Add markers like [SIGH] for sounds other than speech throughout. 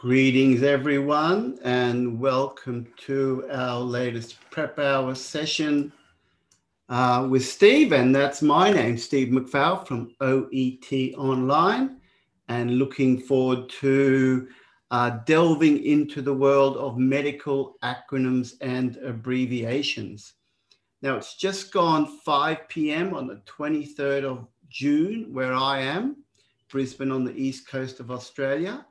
Greetings, everyone, and welcome to our latest prep hour session uh, with Steve. And that's my name, Steve McPhail from OET Online, and looking forward to uh, delving into the world of medical acronyms and abbreviations. Now, it's just gone 5 p.m. on the 23rd of June, where I am, Brisbane on the east coast of Australia.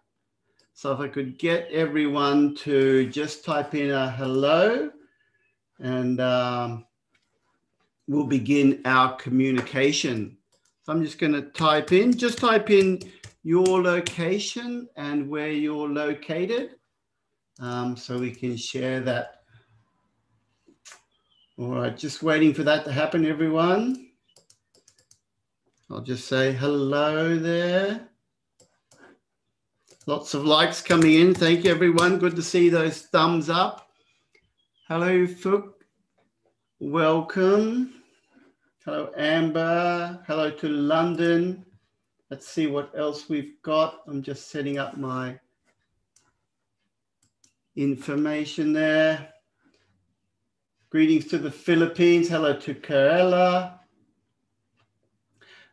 So if I could get everyone to just type in a hello and um, we'll begin our communication. So I'm just going to type in, just type in your location and where you're located um, so we can share that. All right, just waiting for that to happen, everyone. I'll just say hello there. Lots of likes coming in. Thank you, everyone. Good to see those thumbs up. Hello, Fook. Welcome. Hello, Amber. Hello to London. Let's see what else we've got. I'm just setting up my information there. Greetings to the Philippines. Hello to Kerala.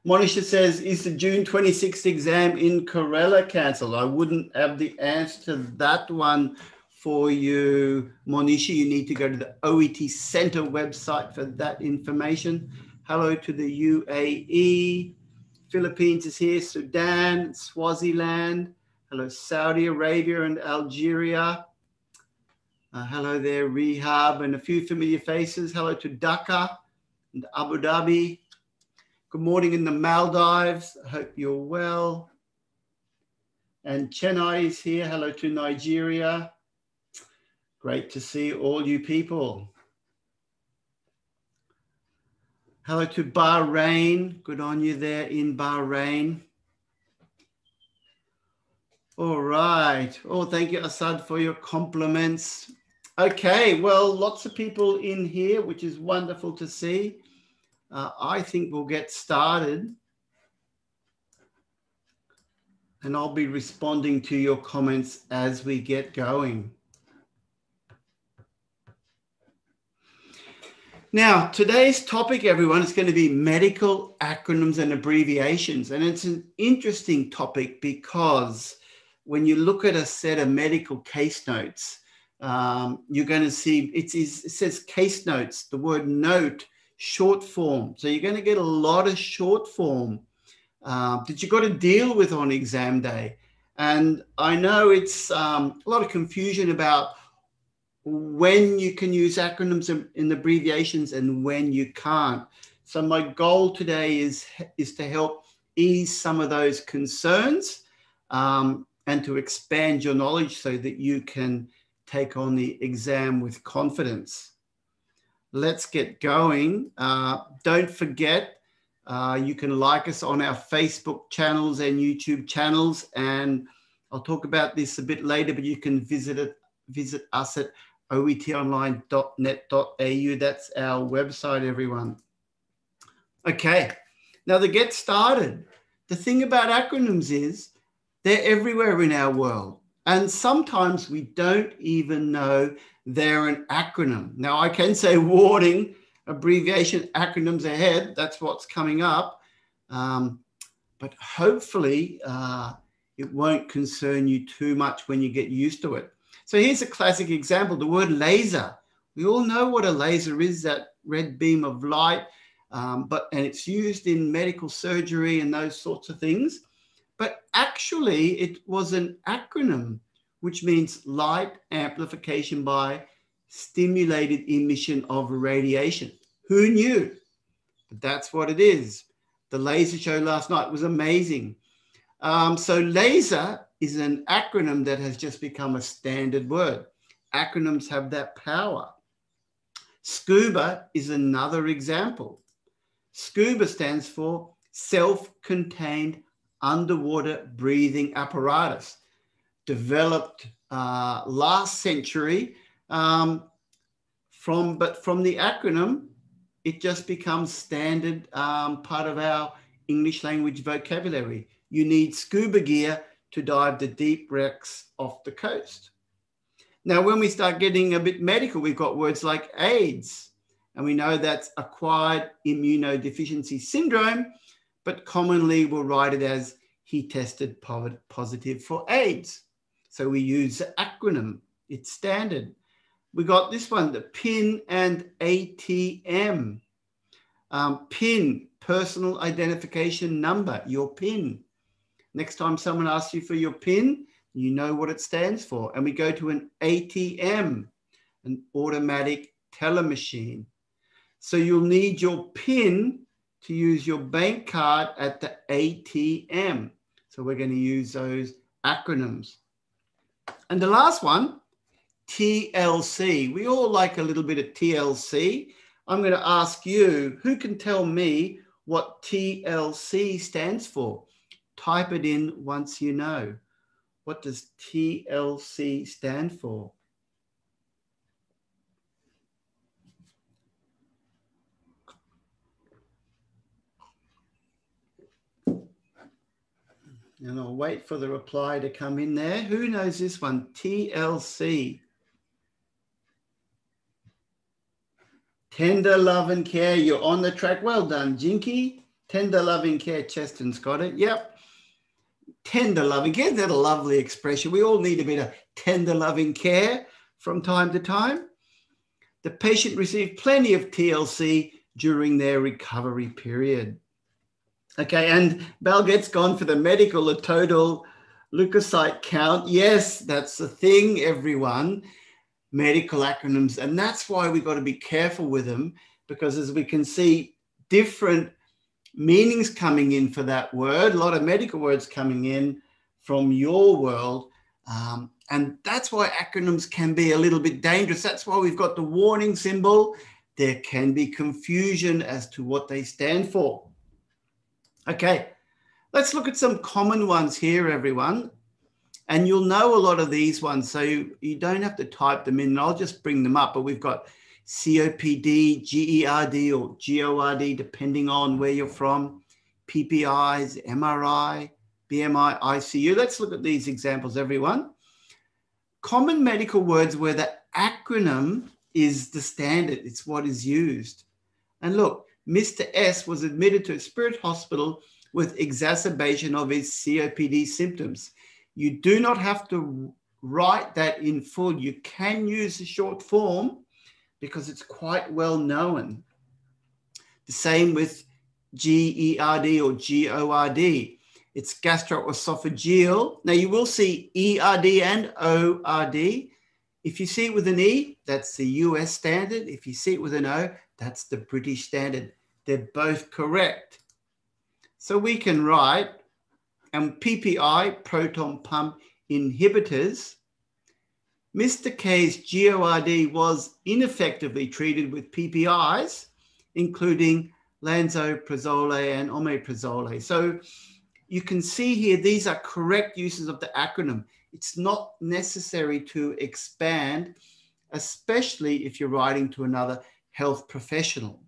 Monisha says, is the June 26th exam in Kerala cancelled? I wouldn't have the answer to that one for you, Monisha. You need to go to the OET Center website for that information. Hello to the UAE. Philippines is here, Sudan, Swaziland. Hello, Saudi Arabia and Algeria. Uh, hello there, Rehab, and a few familiar faces. Hello to Dhaka and Abu Dhabi. Good morning in the Maldives. I hope you're well. And Chennai is here. Hello to Nigeria. Great to see all you people. Hello to Bahrain. Good on you there in Bahrain. All right. Oh, thank you, Assad, for your compliments. Okay, well, lots of people in here, which is wonderful to see uh, I think we'll get started. And I'll be responding to your comments as we get going. Now, today's topic, everyone, is going to be medical acronyms and abbreviations. And it's an interesting topic because when you look at a set of medical case notes, um, you're going to see it, is, it says case notes. The word note short form. So you're going to get a lot of short form uh, that you've got to deal with on exam day. And I know it's um, a lot of confusion about when you can use acronyms and abbreviations and when you can't. So my goal today is, is to help ease some of those concerns um, and to expand your knowledge so that you can take on the exam with confidence let's get going. Uh, don't forget, uh, you can like us on our Facebook channels and YouTube channels. And I'll talk about this a bit later, but you can visit it, visit us at oetonline.net.au. That's our website, everyone. Okay, now to get started, the thing about acronyms is they're everywhere in our world. And sometimes we don't even know they're an acronym. Now, I can say warning, abbreviation acronyms ahead. That's what's coming up. Um, but hopefully, uh, it won't concern you too much when you get used to it. So here's a classic example the word laser. We all know what a laser is that red beam of light, um, but and it's used in medical surgery and those sorts of things. But actually, it was an acronym which means light amplification by stimulated emission of radiation. Who knew? But that's what it is. The laser show last night was amazing. Um, so, laser is an acronym that has just become a standard word. Acronyms have that power. SCUBA is another example. SCUBA stands for self contained underwater breathing apparatus developed uh, last century. Um, from but from the acronym, it just becomes standard um, part of our English language vocabulary. You need scuba gear to dive the deep wrecks off the coast. Now, when we start getting a bit medical, we've got words like AIDS, and we know that's acquired immunodeficiency syndrome, but commonly we'll write it as he tested positive for AIDS. So we use the acronym, it's standard. We got this one, the PIN and ATM. Um, PIN, personal identification number, your PIN. Next time someone asks you for your PIN, you know what it stands for. And we go to an ATM, an automatic teller machine. So you'll need your PIN to use your bank card at the ATM. So we're going to use those acronyms. And the last one, TLC. We all like a little bit of TLC. I'm going to ask you, who can tell me what TLC stands for? Type it in once you know. What does TLC stand for? And I'll wait for the reply to come in there. Who knows this one? TLC. Tender love and care. You're on the track. Well done, Jinky. Tender loving care. Cheston's got it. Yep. Tender loving care. That's a lovely expression. We all need a bit of tender loving care from time to time. The patient received plenty of TLC during their recovery period. Okay, and Bell gets gone for the medical, a total leukocyte count. Yes, that's the thing, everyone. Medical acronyms. And that's why we've got to be careful with them because as we can see, different meanings coming in for that word, a lot of medical words coming in from your world. Um, and that's why acronyms can be a little bit dangerous. That's why we've got the warning symbol. There can be confusion as to what they stand for. Okay, let's look at some common ones here, everyone. And you'll know a lot of these ones, so you, you don't have to type them in. I'll just bring them up. But we've got COPD, GERD, or GORD, depending on where you're from, PPIs, MRI, BMI, ICU. Let's look at these examples, everyone. Common medical words where the acronym is the standard, it's what is used. And look, Mr. S was admitted to a Spirit Hospital with exacerbation of his COPD symptoms. You do not have to write that in full. You can use the short form because it's quite well known. The same with GERD or GORD. It's gastroesophageal. Now you will see ERD and ORD. If you see it with an E, that's the US standard. If you see it with an O, that's the British standard. They're both correct. So we can write, and PPI, proton pump inhibitors, Mr. K's GORD was ineffectively treated with PPIs, including lansoprazole and omeprazole. So you can see here, these are correct uses of the acronym. It's not necessary to expand, especially if you're writing to another health professional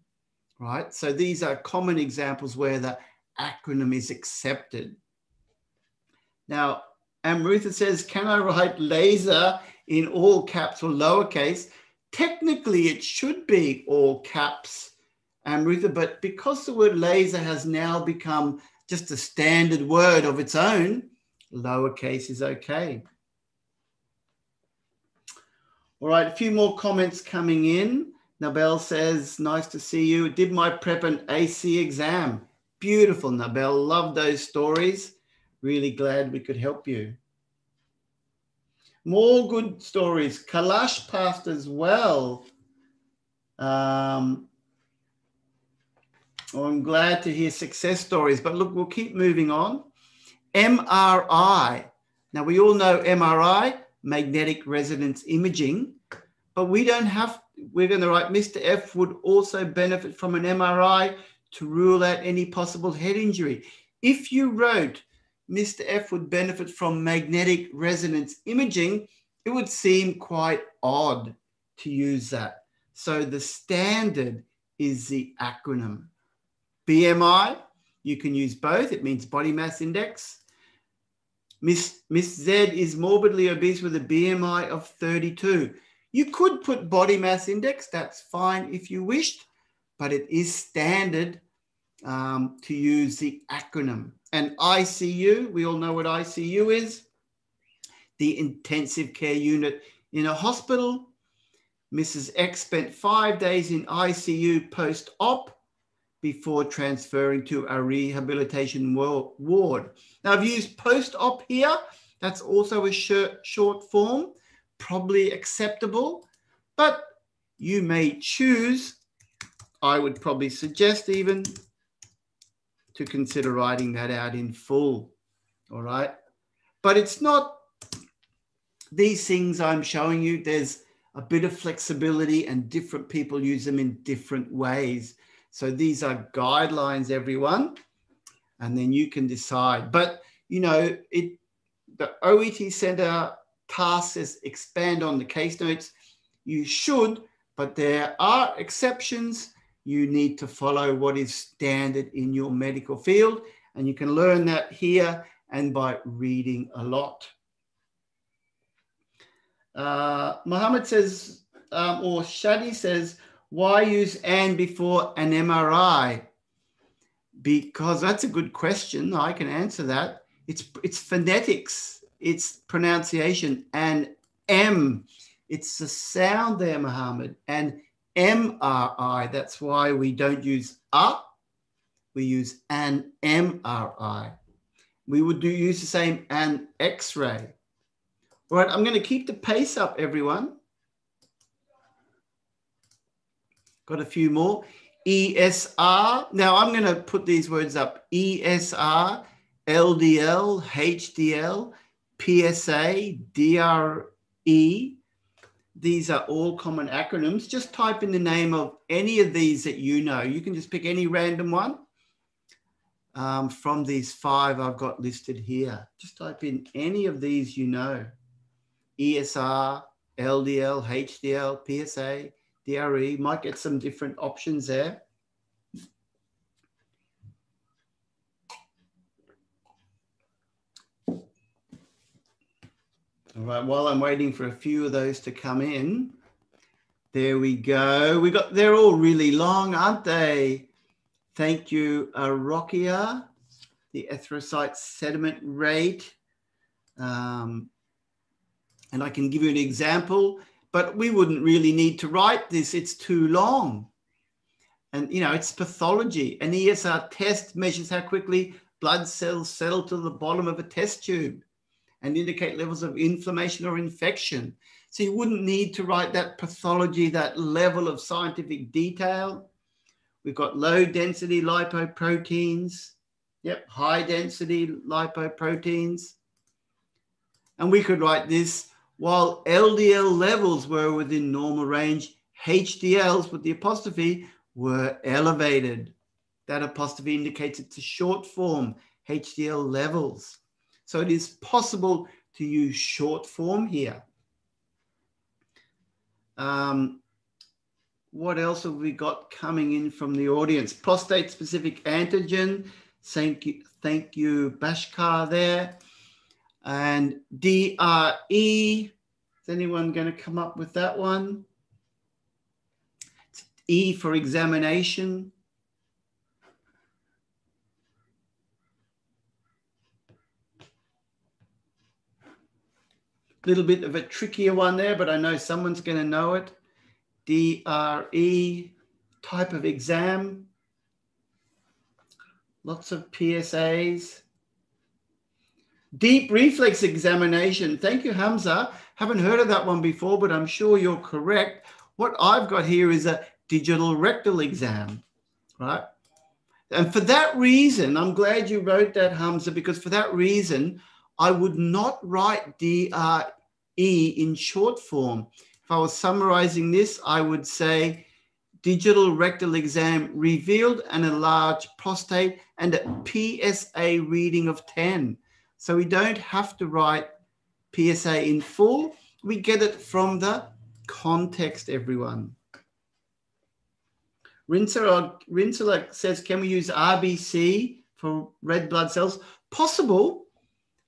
right? So these are common examples where the acronym is accepted. Now, Amrutha says, can I write laser in all caps or lowercase? Technically, it should be all caps, Amrutha, but because the word laser has now become just a standard word of its own, lowercase is okay. All right, a few more comments coming in. Nabel says, nice to see you. Did my prep and AC exam. Beautiful, Nabel. Love those stories. Really glad we could help you. More good stories. Kalash passed as well. Um, well, I'm glad to hear success stories, but look, we'll keep moving on. MRI. Now, we all know MRI, magnetic resonance imaging, but we don't have we're going to write Mr. F would also benefit from an MRI to rule out any possible head injury. If you wrote Mr. F would benefit from magnetic resonance imaging, it would seem quite odd to use that. So the standard is the acronym. BMI, you can use both. It means body mass index. Miss, Miss Z is morbidly obese with a BMI of 32. You could put body mass index, that's fine if you wished, but it is standard um, to use the acronym. And ICU, we all know what ICU is the intensive care unit in a hospital. Mrs. X spent five days in ICU post op before transferring to a rehabilitation ward. Now, I've used post op here. That's also a short form, probably acceptable, but you may choose, I would probably suggest even to consider writing that out in full. All right. But it's not these things I'm showing you, there's a bit of flexibility and different people use them in different ways. So these are guidelines, everyone, and then you can decide. But you know, it the OET Center task says expand on the case notes. You should, but there are exceptions. You need to follow what is standard in your medical field, and you can learn that here and by reading a lot. Uh, Muhammad says, um, or Shadi says, why use and before an MRI? Because that's a good question. I can answer that. It's it's phonetics, it's pronunciation, and M. It's the sound there, Muhammad, and MRI. That's why we don't use a, we use an MRI. We would do use the same an X-ray. All right, I'm going to keep the pace up, everyone. Got a few more. ESR. Now I'm going to put these words up. ESR, LDL, HDL, PSA, DRE. These are all common acronyms. Just type in the name of any of these that you know. You can just pick any random one um, from these five I've got listed here. Just type in any of these you know. ESR, LDL, HDL, PSA, DRE, might get some different options there. Right, while I'm waiting for a few of those to come in, there we go. We got, they're all really long, aren't they? Thank you, Arokia, the erythrocyte sediment rate. Um, and I can give you an example but we wouldn't really need to write this. It's too long. And, you know, it's pathology. An ESR test measures how quickly blood cells settle to the bottom of a test tube and indicate levels of inflammation or infection. So you wouldn't need to write that pathology, that level of scientific detail. We've got low density lipoproteins. Yep, high density lipoproteins. And we could write this while LDL levels were within normal range, HDLs with the apostrophe were elevated. That apostrophe indicates it's a short form, HDL levels. So it is possible to use short form here. Um, what else have we got coming in from the audience? Prostate specific antigen. Thank you, thank you, Bashkar there. And DRE, is anyone going to come up with that one? E for examination. Little bit of a trickier one there, but I know someone's going to know it. DRE, type of exam. Lots of PSAs. Deep reflex examination. Thank you, Hamza. Haven't heard of that one before, but I'm sure you're correct. What I've got here is a digital rectal exam, right? And for that reason, I'm glad you wrote that, Hamza, because for that reason, I would not write DRE in short form. If I was summarizing this, I would say digital rectal exam revealed an enlarged prostate and a PSA reading of 10. So we don't have to write PSA in full. We get it from the context, everyone. Rinsilla says, can we use RBC for red blood cells? Possible.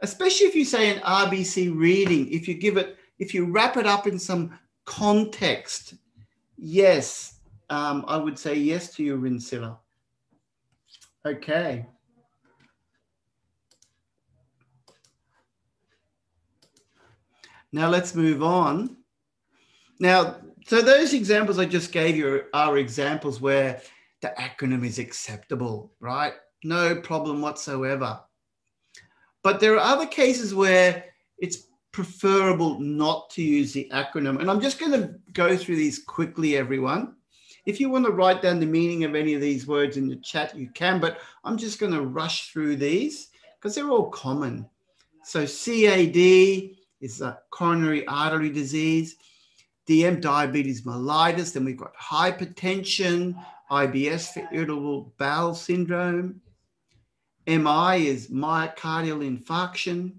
Especially if you say an RBC reading, if you give it, if you wrap it up in some context, yes, um, I would say yes to you, Rinsilla. Okay. Now let's move on. Now, so those examples I just gave you are examples where the acronym is acceptable, right? No problem whatsoever. But there are other cases where it's preferable not to use the acronym. And I'm just going to go through these quickly, everyone. If you want to write down the meaning of any of these words in the chat, you can, but I'm just going to rush through these because they're all common. So CAD is a coronary artery disease. DM, diabetes mellitus. Then we've got hypertension, IBS for irritable bowel syndrome. MI is myocardial infarction.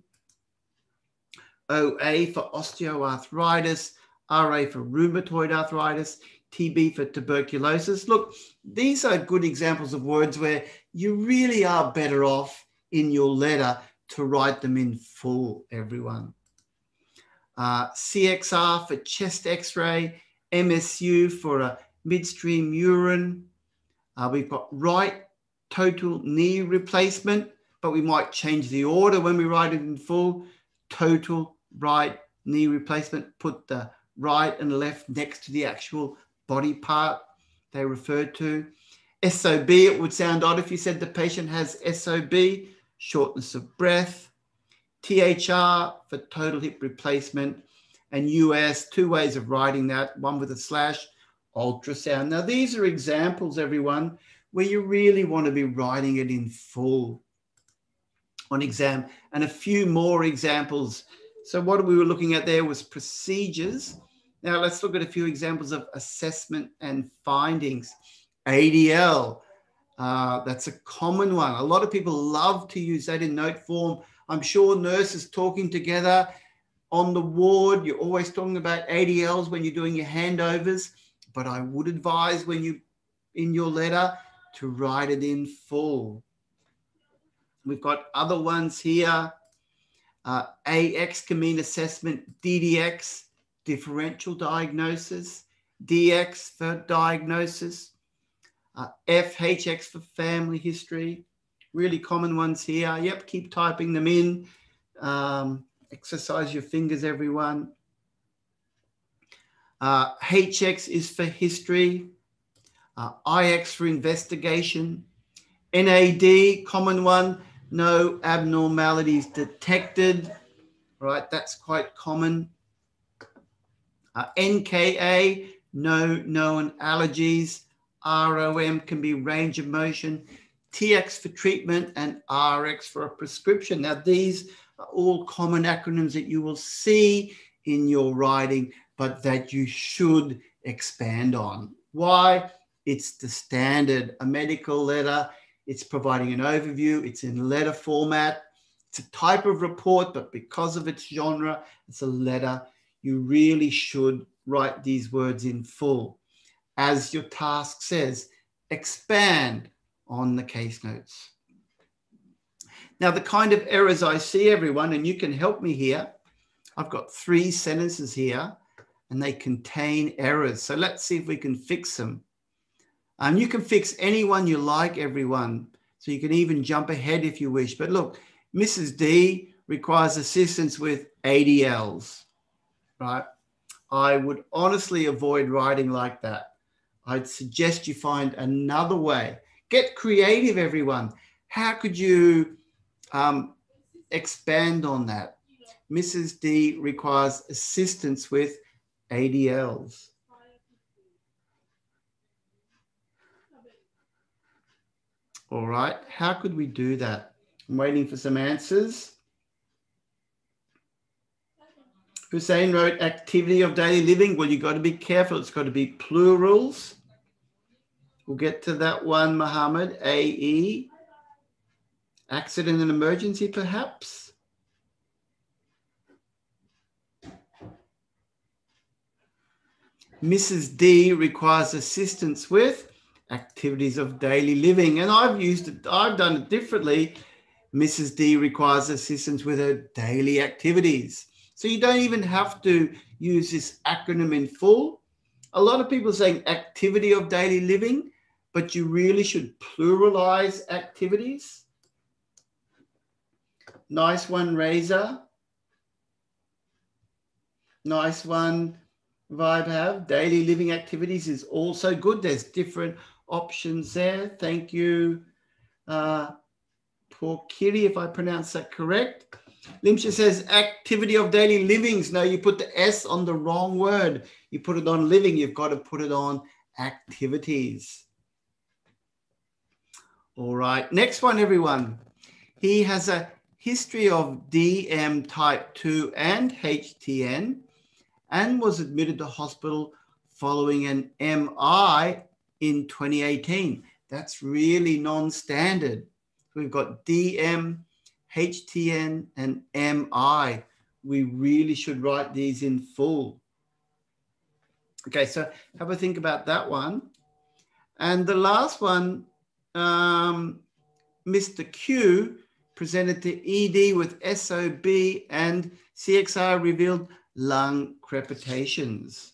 OA for osteoarthritis. RA for rheumatoid arthritis. TB for tuberculosis. Look, these are good examples of words where you really are better off in your letter to write them in full, everyone. Uh, CXR for chest x-ray, MSU for a midstream urine. Uh, we've got right total knee replacement, but we might change the order when we write it in full. Total right knee replacement, put the right and left next to the actual body part they refer to. SOB, it would sound odd if you said the patient has SOB, shortness of breath. THR for total hip replacement. And US, two ways of writing that, one with a slash, ultrasound. Now, these are examples, everyone, where you really want to be writing it in full on exam. And a few more examples. So what we were looking at there was procedures. Now let's look at a few examples of assessment and findings. ADL, uh, that's a common one. A lot of people love to use that in note form. I'm sure nurses talking together on the ward, you're always talking about ADLs when you're doing your handovers, but I would advise when you in your letter to write it in full. We've got other ones here. Uh, AX can mean assessment, DDX differential diagnosis, DX for diagnosis, uh, FHX for family history. Really common ones here. Yep, keep typing them in. Um, exercise your fingers, everyone. Uh, HX is for history. Uh, IX for investigation. NAD, common one, no abnormalities detected. Right, that's quite common. Uh, NKA, no known allergies. ROM can be range of motion. TX for treatment and RX for a prescription. Now, these are all common acronyms that you will see in your writing, but that you should expand on. Why? It's the standard, a medical letter. It's providing an overview. It's in letter format. It's a type of report, but because of its genre, it's a letter you really should write these words in full. As your task says, expand on the case notes. Now, the kind of errors I see, everyone, and you can help me here. I've got three sentences here and they contain errors. So let's see if we can fix them. And um, you can fix anyone you like, everyone. So you can even jump ahead if you wish. But look, Mrs. D requires assistance with ADLs right? I would honestly avoid writing like that. I'd suggest you find another way. Get creative, everyone. How could you um, expand on that? Mrs. D requires assistance with ADLs. All right, how could we do that? I'm waiting for some answers. Hussein wrote activity of daily living. Well, you've got to be careful. It's got to be plurals. We'll get to that one, Muhammad. AE. Accident and emergency, perhaps. Mrs. D requires assistance with activities of daily living. And I've used it, I've done it differently. Mrs. D requires assistance with her daily activities. So you don't even have to use this acronym in full. A lot of people saying activity of daily living, but you really should pluralize activities. Nice one, Razor. Nice one, Vibe have. Daily living activities is also good. There's different options there. Thank you, uh, poor Kitty, if I pronounce that correct. Limsha says activity of daily livings. No, you put the S on the wrong word. You put it on living. You've got to put it on activities. All right, next one, everyone. He has a history of DM type 2 and HTN and was admitted to hospital following an MI in 2018. That's really non-standard. We've got DM, HTN, and MI. We really should write these in full. Okay, so have a think about that one. And the last one, um, Mr. Q presented to ED with SOB and CXR revealed lung crepitations.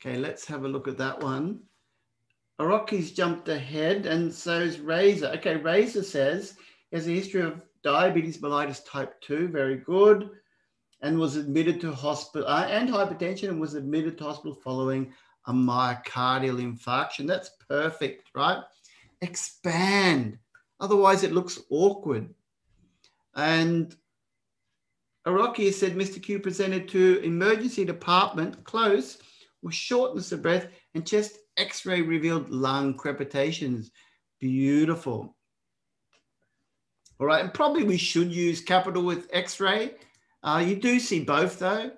Okay, let's have a look at that one. Araki's jumped ahead and so is Razor. Okay, Razor says he has a history of diabetes mellitus type 2, very good, and was admitted to hospital, uh, and hypertension and was admitted to hospital following a myocardial infarction. That's perfect, right? Expand. Otherwise, it looks awkward. And Araki said Mr. Q presented to emergency department close with shortness of breath and chest x-ray revealed lung crepitations. Beautiful. All right, and probably we should use capital with x-ray. Uh, you do see both though,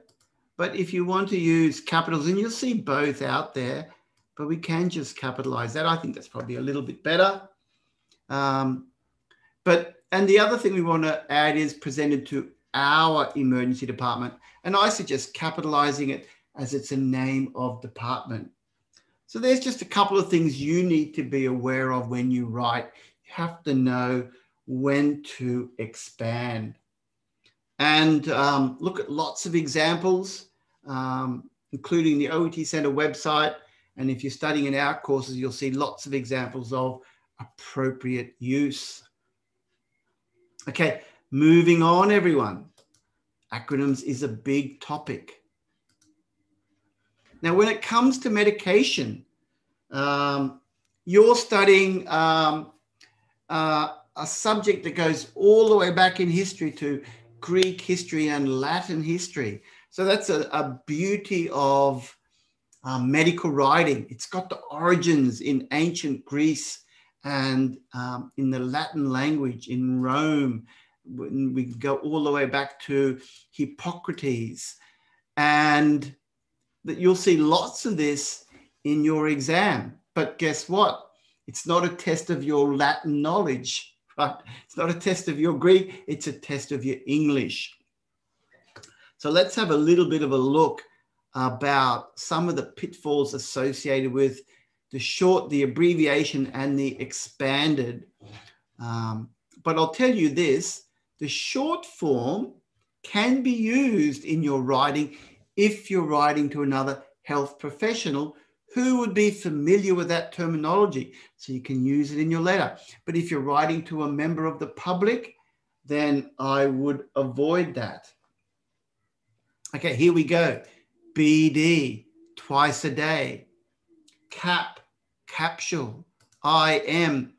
but if you want to use capitals, and you'll see both out there, but we can just capitalize that. I think that's probably a little bit better. Um, but, and the other thing we want to add is presented to our emergency department. And I suggest capitalizing it as it's a name of department. So there's just a couple of things you need to be aware of when you write. You have to know when to expand. And um, look at lots of examples, um, including the OET Center website. And if you're studying in our courses, you'll see lots of examples of appropriate use. Okay, moving on, everyone. Acronyms is a big topic. Now, when it comes to medication, um, you're studying um, uh, a subject that goes all the way back in history to Greek history and Latin history. So that's a, a beauty of uh, medical writing. It's got the origins in ancient Greece and um, in the Latin language in Rome. We go all the way back to Hippocrates and that you'll see lots of this in your exam. But guess what? It's not a test of your Latin knowledge, [LAUGHS] right? It's not a test of your Greek, it's a test of your English. So let's have a little bit of a look about some of the pitfalls associated with the short, the abbreviation, and the expanded. Um, but I'll tell you this the short form can be used in your writing if you're writing to another health professional who would be familiar with that terminology. So you can use it in your letter. But if you're writing to a member of the public, then I would avoid that. Okay, here we go. BD, twice a day. CAP, capsule. IM,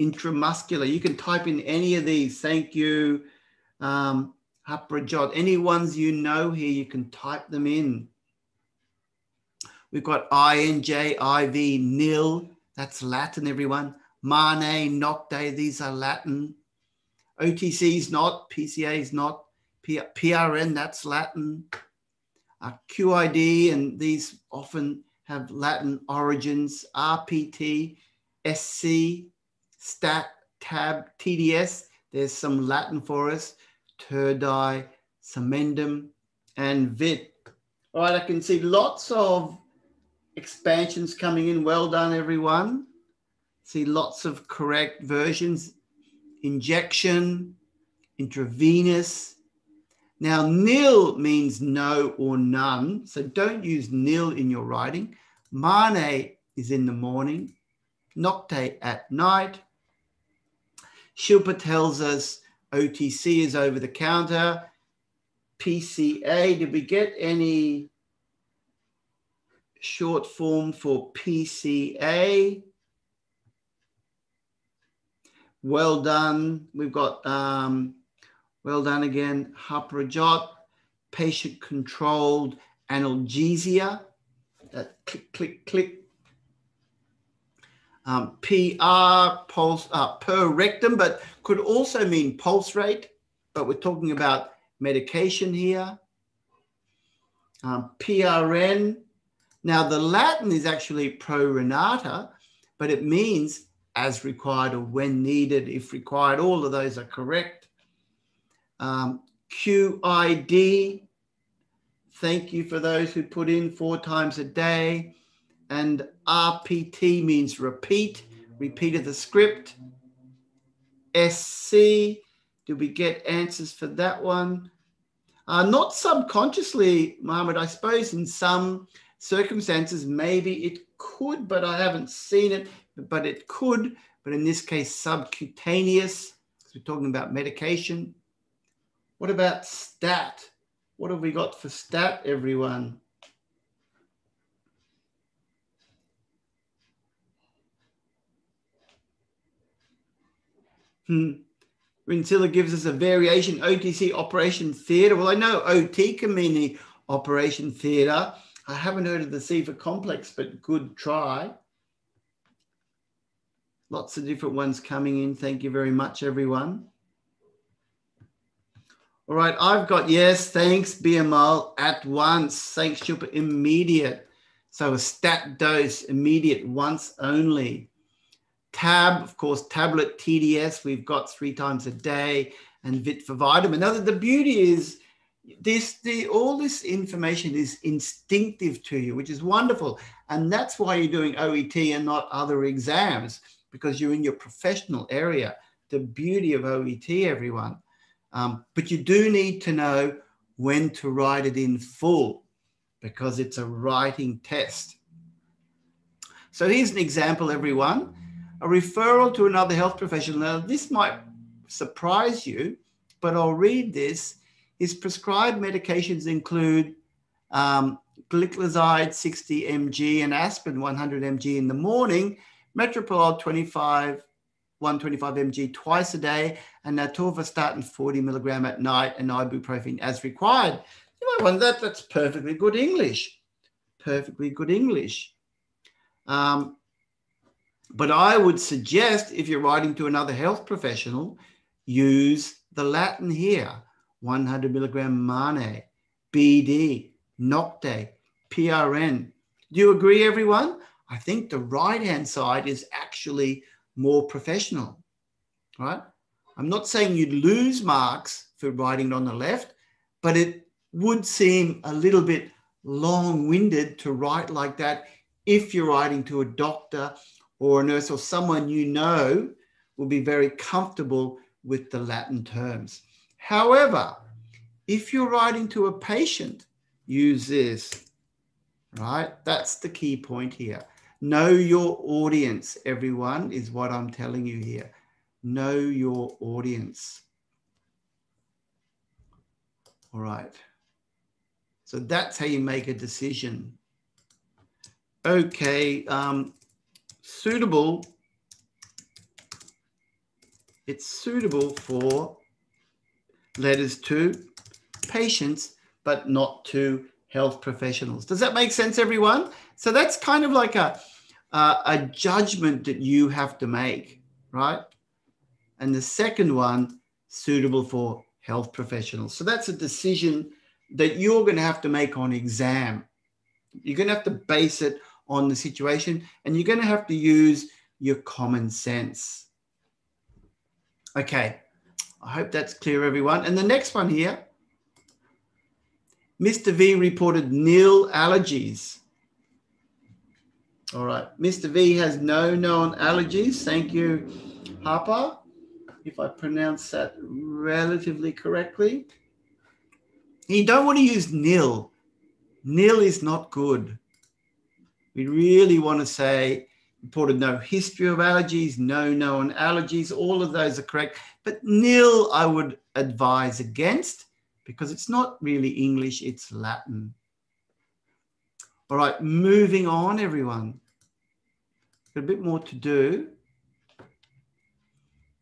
intramuscular. You can type in any of these. Thank you. Um, Haprajot. Any ones you know here, you can type them in. We've got INJ, IV, nil. That's Latin, everyone. Mane, nocte, these are Latin. OTC is not, PCA is not. PRN, that's Latin. Uh, QID, and these often have Latin origins. RPT, SC, STAT, TAB, TDS, there's some Latin for us. Turdi, sumendum, and Vit. All right, I can see lots of expansions coming in. Well done, everyone. See lots of correct versions. Injection, intravenous. Now, nil means no or none. So don't use nil in your writing. Mane is in the morning. Nocte at night. Shilpa tells us OTC is over the counter. PCA, did we get any short form for PCA? Well done. We've got um, well done again. Harprajot, patient controlled analgesia. That click, click, click. Um, PR, pulse, uh, per rectum, but could also mean pulse rate. But we're talking about medication here. Um, PRN. Now, the Latin is actually pro renata, but it means as required or when needed, if required. All of those are correct. Um, QID. Thank you for those who put in four times a day. And RPT means repeat, repeat of the script. SC, did we get answers for that one? Uh, not subconsciously, Mohammed. I suppose in some circumstances, maybe it could, but I haven't seen it. But it could, but in this case, subcutaneous. Because we're talking about medication. What about stat? What have we got for stat, everyone? Hmm. Rinsilla gives us a variation OTC operation theatre. Well, I know OT can mean the operation theatre. I haven't heard of the C complex, but good try. Lots of different ones coming in. Thank you very much, everyone. All right, I've got yes, thanks, BML, at once. Thanks, Shilpa, immediate. So a stat dose, immediate, once only. Tab, of course, tablet TDS, we've got three times a day, and Vit for vitamin. Now, the beauty is this the all this information is instinctive to you, which is wonderful. And that's why you're doing OET and not other exams, because you're in your professional area. The beauty of OET, everyone. Um, but you do need to know when to write it in full because it's a writing test. So here's an example, everyone a referral to another health professional. Now, this might surprise you, but I'll read this. His prescribed medications include um, gliclazide 60 mg and aspirin 100 mg in the morning, metoprolol 25, 125 mg twice a day, and atorvastatin 40 milligram at night, and ibuprofen as required. You might wonder that that's perfectly good English. Perfectly good English. Um, but I would suggest if you're writing to another health professional, use the Latin here 100 milligram mane, BD, nocte, PRN. Do you agree, everyone? I think the right hand side is actually more professional, right? I'm not saying you'd lose marks for writing it on the left, but it would seem a little bit long winded to write like that if you're writing to a doctor or a nurse or someone you know will be very comfortable with the Latin terms. However, if you're writing to a patient, use this, right? That's the key point here. Know your audience, everyone, is what I'm telling you here. Know your audience. All right. So that's how you make a decision. Okay. Um, suitable, it's suitable for letters to patients, but not to health professionals. Does that make sense, everyone? So that's kind of like a, uh, a judgment that you have to make, right? And the second one, suitable for health professionals. So that's a decision that you're going to have to make on exam. You're going to have to base it on the situation, and you're going to have to use your common sense. Okay, I hope that's clear, everyone. And the next one here Mr. V reported nil allergies. All right. Mr. V has no known allergies. Thank you, Harper, if I pronounce that relatively correctly. You don't want to use nil. Nil is not good. We really want to say reported no history of allergies, no known allergies. All of those are correct. But nil, I would advise against because it's not really English, it's Latin. All right, moving on, everyone. Got a bit more to do.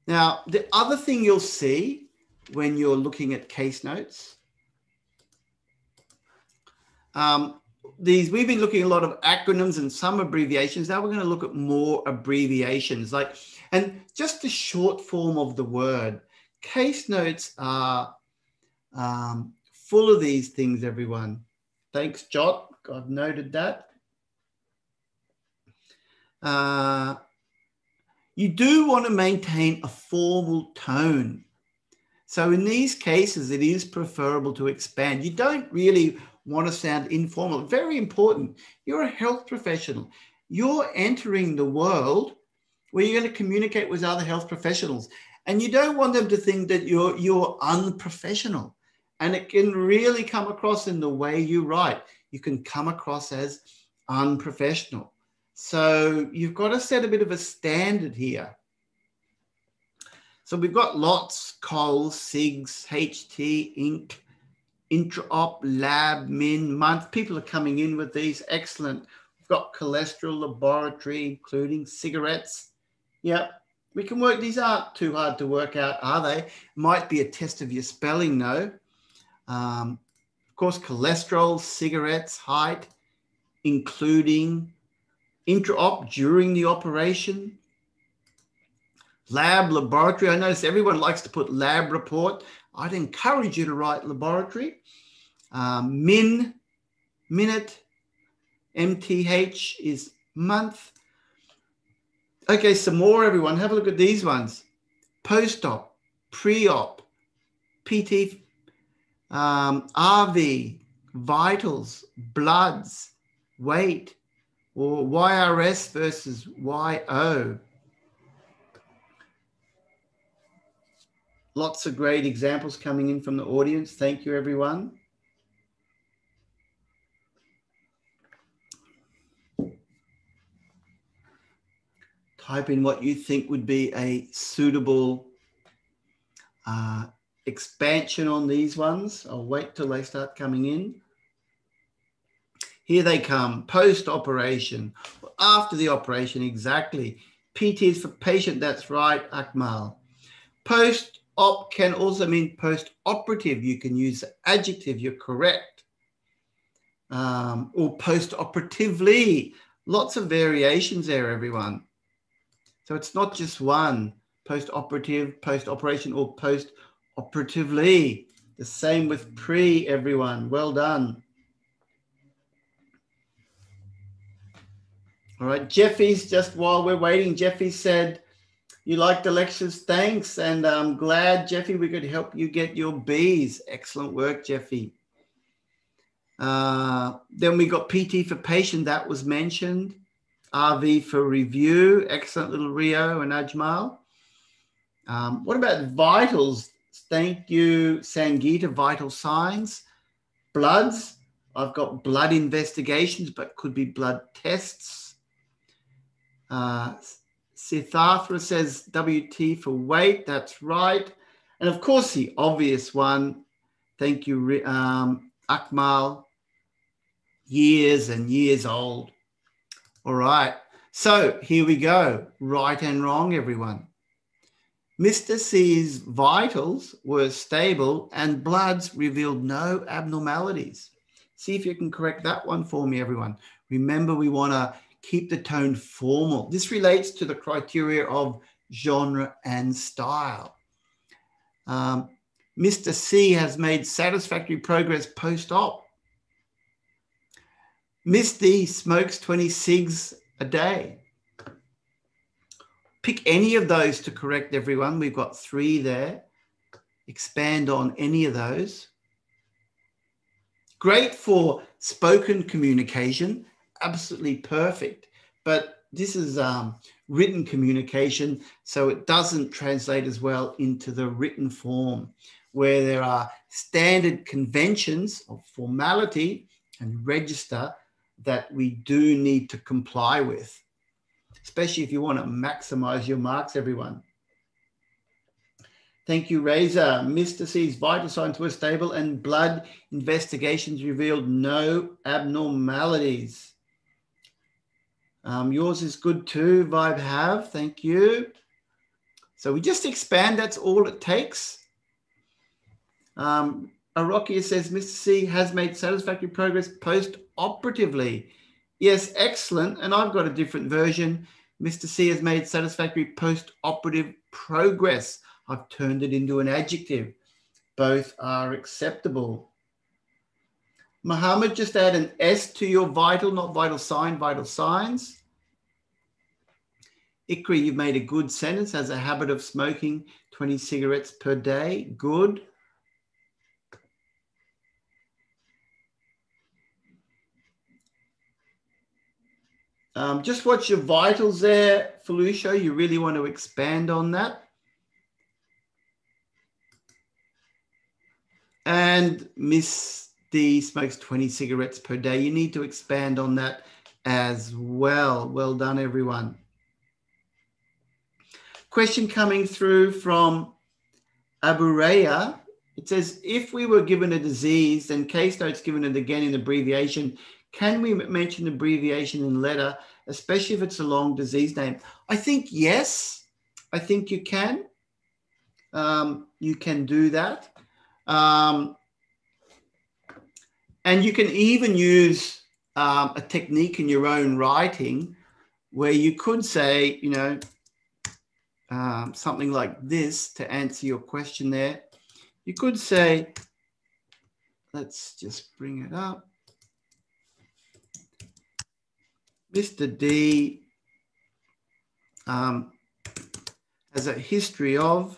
Now, the other thing you'll see when you're looking at case notes, um, these we've been looking a lot of acronyms and some abbreviations. Now we're going to look at more abbreviations, like and just the short form of the word. Case notes are um, full of these things. Everyone, thanks, Jot. I've noted that. Uh, you do want to maintain a formal tone. So in these cases, it is preferable to expand. You don't really want to sound informal. Very important. You're a health professional. You're entering the world where you're going to communicate with other health professionals. And you don't want them to think that you're you're unprofessional. And it can really come across in the way you write. You can come across as unprofessional. So you've got to set a bit of a standard here. So we've got lots, Coles, SIGs, HT, Inc., Intraop, Lab, Min, Month. People are coming in with these. Excellent. We've got cholesterol laboratory, including cigarettes. Yep. We can work, these aren't too hard to work out, are they? Might be a test of your spelling, though. Um, of course, cholesterol, cigarettes, height, including intra-op during the operation, lab, laboratory. I notice everyone likes to put lab report. I'd encourage you to write laboratory. Um, min, minute, MTH is month. Okay, some more, everyone. Have a look at these ones. Post-op, pre-op, PT, um, RV, vitals, bloods, weight, or YRS versus YO. Lots of great examples coming in from the audience. Thank you, everyone. Type in what you think would be a suitable uh, expansion on these ones. I'll wait till they start coming in. Here they come, post-operation, after the operation, exactly. PT is for patient, that's right, Akmal. Post op can also mean post operative. You can use the adjective, you're correct. Um, or post operatively. Lots of variations there, everyone. So it's not just one post operative, post operation, or post operatively. The same with pre, everyone. Well done. All right, Jeffy's just while we're waiting, Jeffy said, you like the lectures. Thanks. And I'm glad, Jeffy, we could help you get your Bs. Excellent work, Jeffy. Uh, then we got PT for patient, that was mentioned. RV for review. Excellent little Rio and Ajmal. Um, what about vitals? Thank you, Sangita. Vital signs. Bloods. I've got blood investigations, but could be blood tests. Uh, Siddhartha says WT for weight. That's right. And of course, the obvious one. Thank you, um, Akmal. Years and years old. All right. So here we go. Right and wrong, everyone. Mr. C's vitals were stable and bloods revealed no abnormalities. See if you can correct that one for me, everyone. Remember, we want to keep the tone formal. This relates to the criteria of genre and style. Um, Mr. C has made satisfactory progress post op. Miss D smokes 20 cigs a day. Pick any of those to correct everyone. We've got three there. Expand on any of those. Great for spoken communication absolutely perfect. but this is um, written communication, so it doesn't translate as well into the written form, where there are standard conventions of formality and register that we do need to comply with, especially if you want to maximize your marks, everyone. Thank you, Razor. Mr. C's vital signs were stable and blood investigations revealed no abnormalities. Um, yours is good too, Vaibhav. Thank you. So we just expand. That's all it takes. Um, Arokia says Mr. C has made satisfactory progress post-operatively. Yes, excellent. And I've got a different version. Mr. C has made satisfactory post-operative progress. I've turned it into an adjective. Both are acceptable. Muhammad, just add an S to your vital, not vital sign, vital signs. Ikri, you've made a good sentence, has a habit of smoking 20 cigarettes per day. Good. Um, just watch your vitals there, Felicia. You really want to expand on that. And Miss D smokes 20 cigarettes per day. You need to expand on that as well. Well done, everyone. Question coming through from Abu Raya. It says, if we were given a disease and case notes given it again in abbreviation, can we mention abbreviation in letter, especially if it's a long disease name? I think yes. I think you can. Um, you can do that. Um, and you can even use um, a technique in your own writing where you could say, you know, um, something like this to answer your question there. You could say, let's just bring it up. Mr. D um, has a history of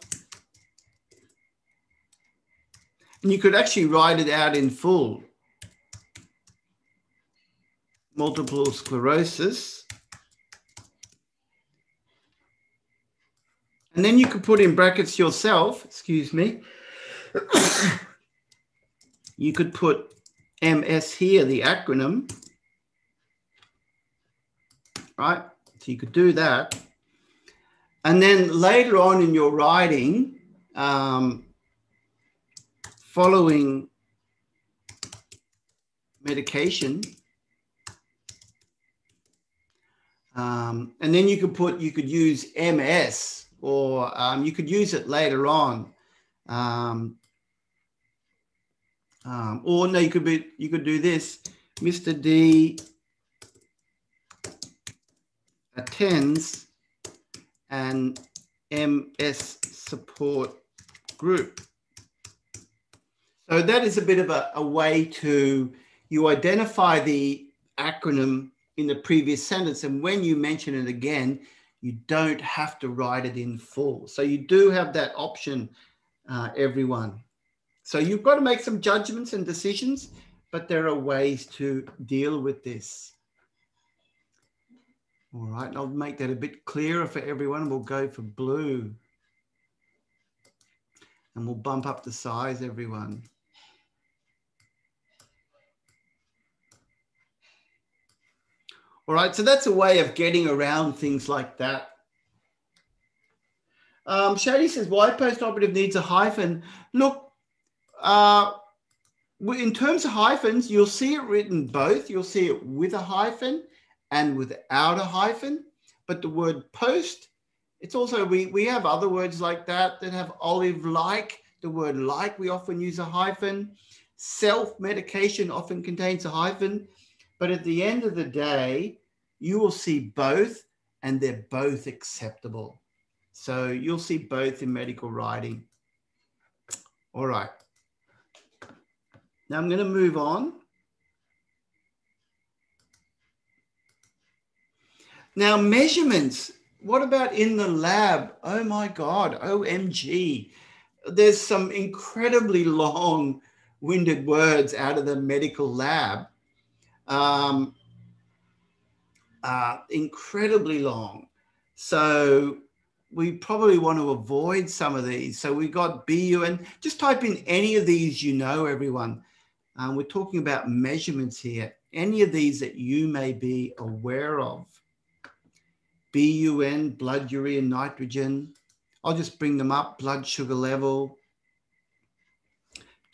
And you could actually write it out in full. Multiple sclerosis. And then you could put in brackets yourself, excuse me. [COUGHS] you could put MS here, the acronym, right? So you could do that. And then later on in your writing, um, following medication. Um, and then you could put, you could use MS or um, you could use it later on. Um, um, or no, you could be, you could do this. Mr. D attends an MS support group. So that is a bit of a, a way to, you identify the acronym in the previous sentence. And when you mention it again, you don't have to write it in full. So you do have that option, uh, everyone. So you've got to make some judgments and decisions, but there are ways to deal with this. All right, I'll make that a bit clearer for everyone. We'll go for blue. And we'll bump up the size, everyone. All right, so that's a way of getting around things like that. Um, Shady says, why post-operative needs a hyphen? Look, uh, in terms of hyphens, you'll see it written both. You'll see it with a hyphen and without a hyphen. But the word post, it's also, we, we have other words like that that have olive-like. The word like, we often use a hyphen. Self-medication often contains a hyphen. But at the end of the day, you will see both and they're both acceptable. So you'll see both in medical writing. All right. Now I'm going to move on. Now measurements. What about in the lab? Oh my God, OMG. There's some incredibly long winded words out of the medical lab. Um, uh, incredibly long. So we probably want to avoid some of these. So we got BUN. Just type in any of these you know, everyone. Um, we're talking about measurements here. Any of these that you may be aware of. BUN, blood urea nitrogen. I'll just bring them up, blood sugar level.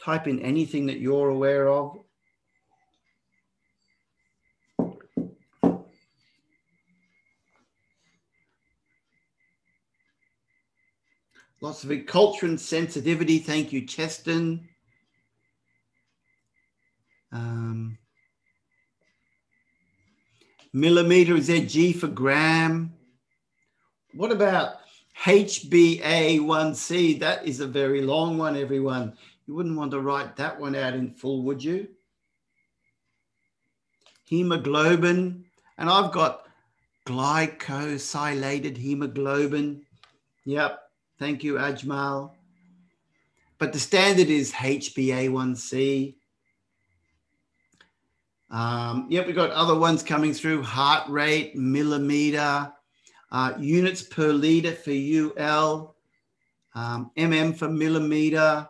Type in anything that you're aware of. Lots of. Culture and sensitivity. Thank you, Cheston. Um, millimeter is there G for gram. What about HbA1c? That is a very long one, everyone. You wouldn't want to write that one out in full, would you? Hemoglobin, and I've got glycosylated hemoglobin. Yep, Thank you, Ajmal. But the standard is HbA1c. Um, yep, we've got other ones coming through heart rate, millimeter, uh, units per liter for UL, um, mm for millimeter.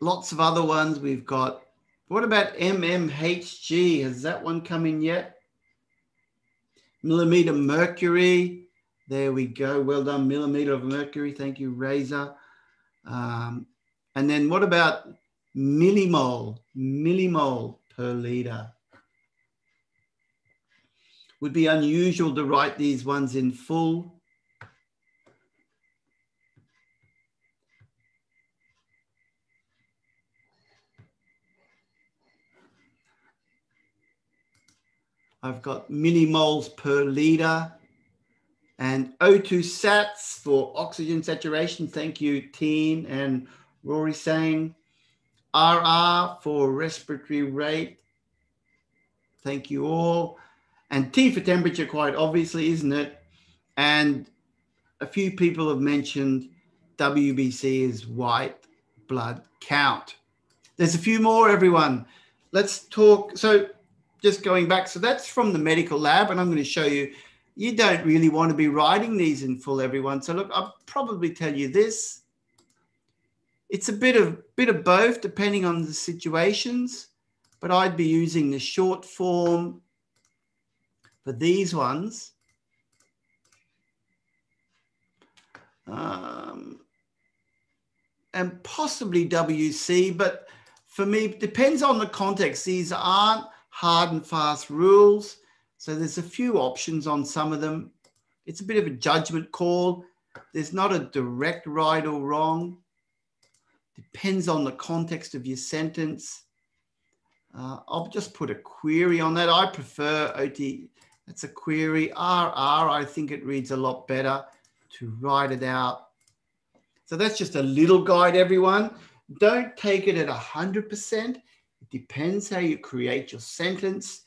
Lots of other ones we've got. What about mmHg? Has that one come in yet? Millimeter mercury. There we go. Well done. Millimeter of mercury. Thank you, Razor. Um, and then what about millimole? Millimole per liter. Would be unusual to write these ones in full. I've got millimoles per liter and O2 sats for oxygen saturation. Thank you, Teen and Rory saying. RR for respiratory rate. Thank you all. And T for temperature, quite obviously, isn't it? And a few people have mentioned WBC is white blood count. There's a few more, everyone. Let's talk. So, just going back, so that's from the medical lab, and I'm going to show you you don't really want to be writing these in full, everyone. So look, I'll probably tell you this. It's a bit of bit of both, depending on the situations. But I'd be using the short form for these ones. Um, and possibly WC, but for me, depends on the context. These aren't hard and fast rules. So there's a few options on some of them. It's a bit of a judgment call. There's not a direct right or wrong. Depends on the context of your sentence. Uh, I'll just put a query on that. I prefer OT. That's a query. RR, I think it reads a lot better to write it out. So that's just a little guide, everyone. Don't take it at 100%. It depends how you create your sentence.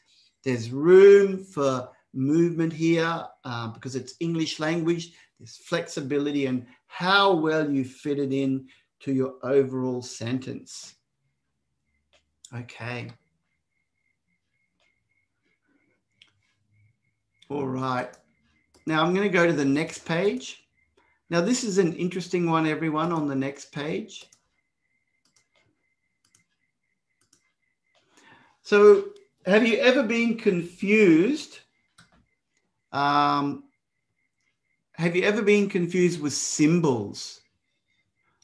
There's room for movement here uh, because it's English language. There's flexibility and how well you fit it in to your overall sentence. Okay. All right. Now I'm going to go to the next page. Now this is an interesting one, everyone, on the next page. So have you ever been confused? Um, have you ever been confused with symbols?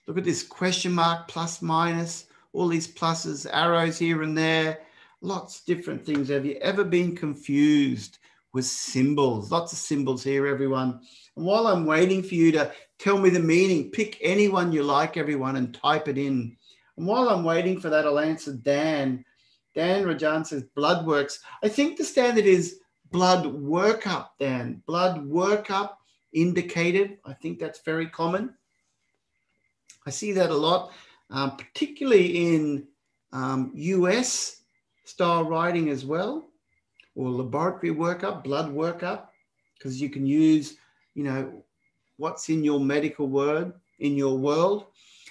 Look at this question mark, plus, minus, all these pluses, arrows here and there, lots different things. Have you ever been confused with symbols? Lots of symbols here, everyone. And while I'm waiting for you to tell me the meaning, pick anyone you like, everyone, and type it in. And while I'm waiting for that, I'll answer Dan Dan Rajan says blood works. I think the standard is blood workup, Dan. Blood workup indicated. I think that's very common. I see that a lot, um, particularly in um, US style writing as well, or laboratory workup, blood workup, because you can use, you know, what's in your medical word in your world.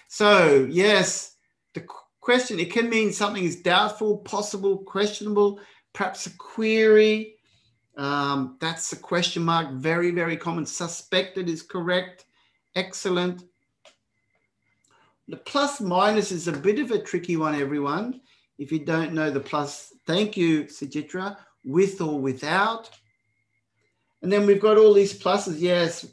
So yes, the question. It can mean something is doubtful, possible, questionable, perhaps a query. Um, that's a question mark. Very, very common. Suspected is correct. Excellent. The plus minus is a bit of a tricky one, everyone. If you don't know the plus, thank you, Sajitra, with or without. And then we've got all these pluses. Yes,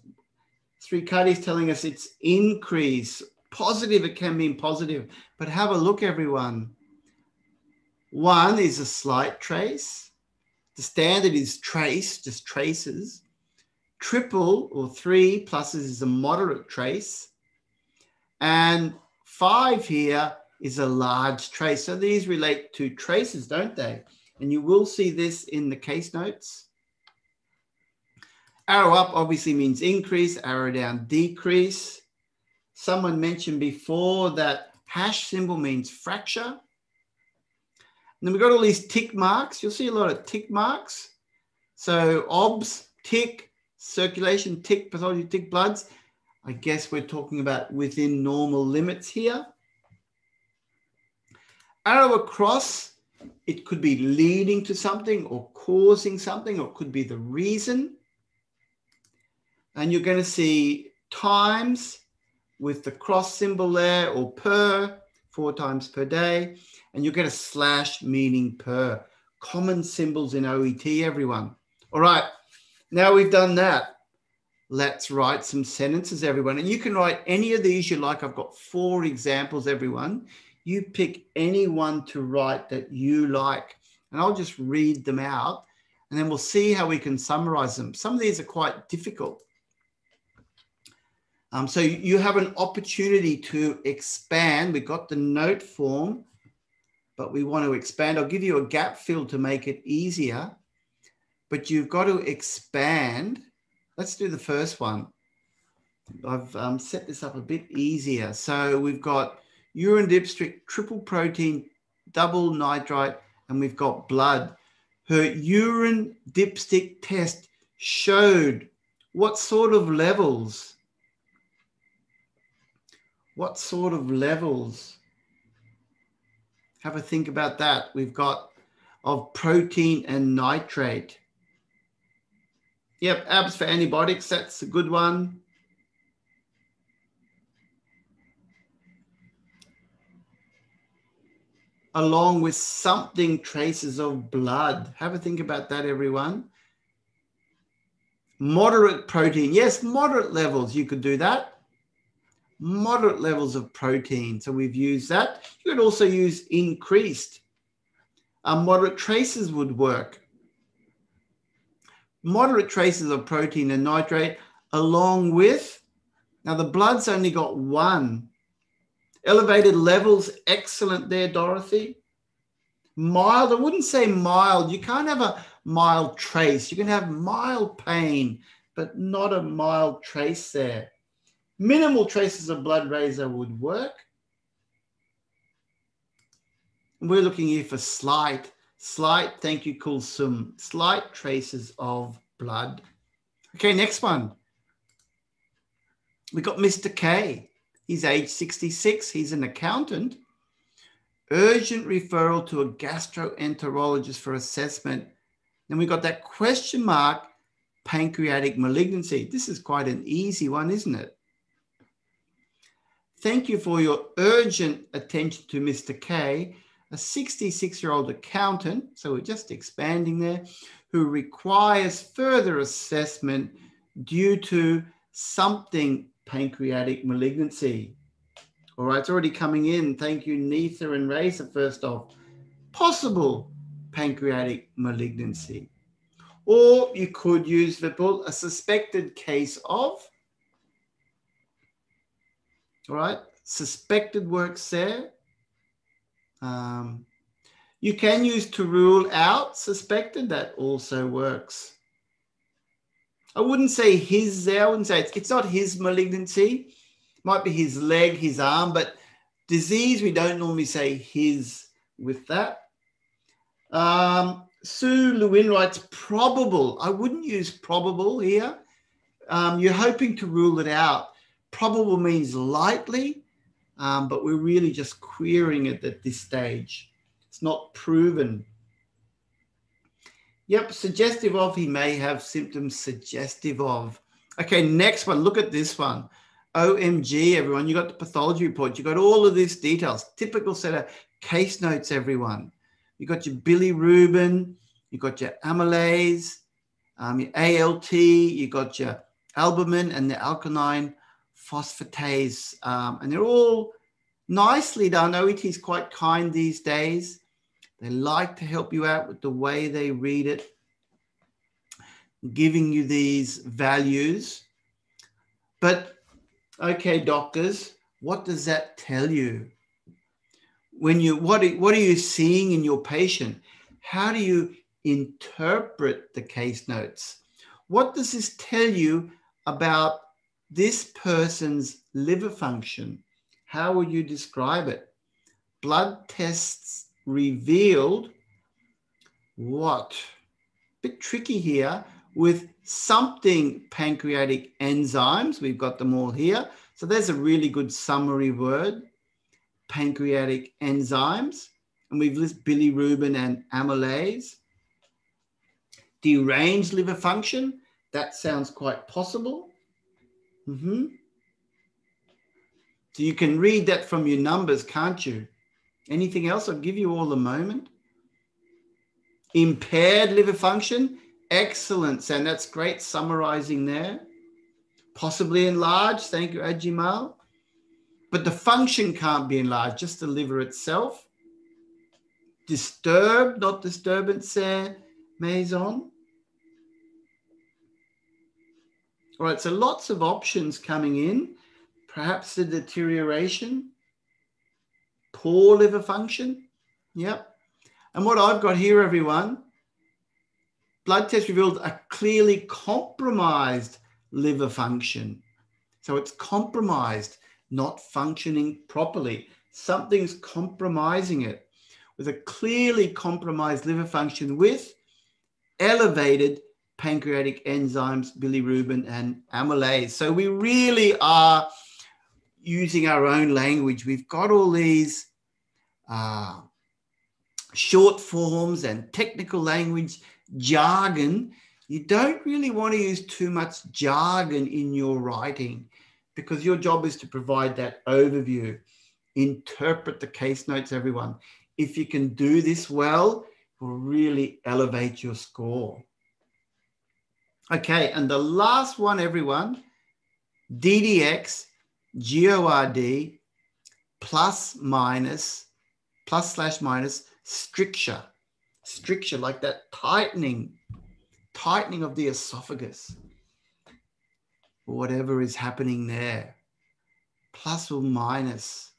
Srikati is telling us it's increase. Positive, it can mean positive. But have a look, everyone. One is a slight trace. The standard is trace, just traces. Triple or three pluses is a moderate trace. And five here is a large trace. So these relate to traces, don't they? And you will see this in the case notes. Arrow up obviously means increase, arrow down, decrease. Someone mentioned before that hash symbol means fracture. And then we've got all these tick marks. You'll see a lot of tick marks. So OBS, tick, circulation, tick, pathology, tick bloods. I guess we're talking about within normal limits here. Arrow across, it could be leading to something or causing something, or could be the reason. And you're going to see times with the cross symbol there or per, four times per day. And you get a slash meaning per. Common symbols in OET, everyone. All right, now we've done that. Let's write some sentences, everyone. And you can write any of these you like. I've got four examples, everyone. You pick any one to write that you like. And I'll just read them out and then we'll see how we can summarize them. Some of these are quite difficult. Um, so you have an opportunity to expand. We've got the note form, but we want to expand. I'll give you a gap fill to make it easier, but you've got to expand. Let's do the first one. I've um, set this up a bit easier. So we've got urine dipstick, triple protein, double nitrite, and we've got blood. Her urine dipstick test showed what sort of levels what sort of levels? Have a think about that. We've got of protein and nitrate. Yep, abs for antibiotics, that's a good one. Along with something traces of blood. Have a think about that, everyone. Moderate protein. Yes, moderate levels, you could do that moderate levels of protein. So we've used that. You could also use increased. Uh, moderate traces would work. Moderate traces of protein and nitrate along with, now the blood's only got one. Elevated levels, excellent there, Dorothy. Mild, I wouldn't say mild. You can't have a mild trace. You can have mild pain, but not a mild trace there. Minimal traces of blood razor would work. We're looking here for slight, slight, thank you, Kulsum, slight traces of blood. Okay, next one. We got Mr. K. He's age 66. He's an accountant. Urgent referral to a gastroenterologist for assessment. Then we got that question mark, pancreatic malignancy. This is quite an easy one, isn't it? Thank you for your urgent attention to Mr. K, a 66 year old accountant, so we're just expanding there, who requires further assessment due to something pancreatic malignancy. All right, it's already coming in. Thank you, Neitha and Raisa, first off. Possible pancreatic malignancy. Or you could use the Vipul, a suspected case of all right, suspected works there. Um, you can use to rule out suspected, that also works. I wouldn't say his there, I wouldn't say it's, it's not his malignancy. It might be his leg, his arm, but disease, we don't normally say his with that. Um, Sue Lewin writes probable. I wouldn't use probable here. Um, you're hoping to rule it out. Probable means lightly, um, but we're really just querying it at this stage. It's not proven. Yep, suggestive of, he may have symptoms suggestive of. Okay, next one. Look at this one. OMG, everyone. You got the pathology report. You got all of these details. Typical set of case notes, everyone. You got your bilirubin. You got your amylase, um, your ALT. You got your albumin and the alkaline phosphatase. Um, and they're all nicely done. OET is quite kind these days. They like to help you out with the way they read it, giving you these values. But okay, doctors, what does that tell you? When you what are, what are you seeing in your patient? How do you interpret the case notes? What does this tell you about this person's liver function? How would you describe it? Blood tests revealed what? A bit tricky here with something pancreatic enzymes. We've got them all here. So there's a really good summary word, pancreatic enzymes. And we've listed bilirubin and amylase. Deranged liver function, that sounds quite possible. Mm -hmm. So you can read that from your numbers, can't you? Anything else? I'll give you all a moment. Impaired liver function, excellent. And that's great summarizing there. Possibly enlarged, thank you, Ajimal. But the function can't be enlarged, just the liver itself. Disturbed, not disturbance there, Maison. All right, so lots of options coming in. Perhaps the deterioration poor liver function. Yep. And what I've got here, everyone, blood test revealed a clearly compromised liver function. So it's compromised, not functioning properly. Something's compromising it with a clearly compromised liver function with elevated pancreatic enzymes, bilirubin, and amylase. So we really are using our own language. We've got all these uh, short forms and technical language, jargon. You don't really want to use too much jargon in your writing because your job is to provide that overview, interpret the case notes, everyone. If you can do this well, will really elevate your score. Okay, and the last one, everyone, DDX GORD plus minus, plus slash minus stricture. Stricture, like that tightening, tightening of the esophagus. Whatever is happening there. Plus or minus.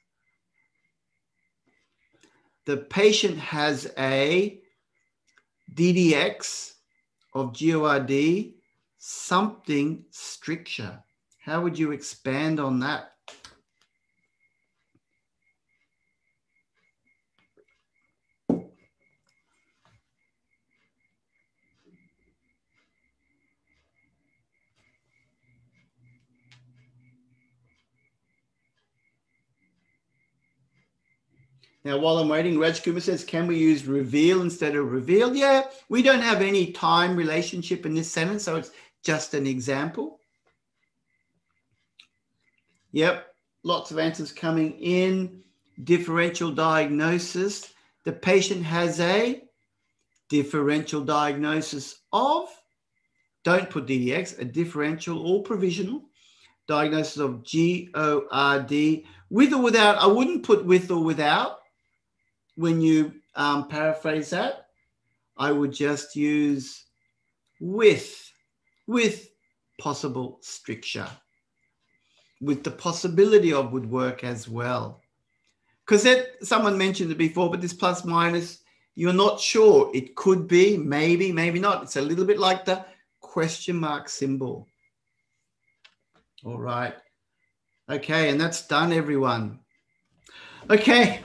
The patient has a DDX of GORD, something stricture. How would you expand on that? Now, while I'm waiting, Raj Kumar says, can we use reveal instead of reveal? Yeah, we don't have any time relationship in this sentence, so it's just an example. Yep, lots of answers coming in. Differential diagnosis. The patient has a differential diagnosis of, don't put DDX, a differential or provisional diagnosis of GORD with or without. I wouldn't put with or without when you um, paraphrase that. I would just use with, with possible stricture with the possibility of would work as well. Because that someone mentioned it before, but this plus minus, you're not sure. It could be, maybe, maybe not. It's a little bit like the question mark symbol. All right. Okay, and that's done, everyone. Okay,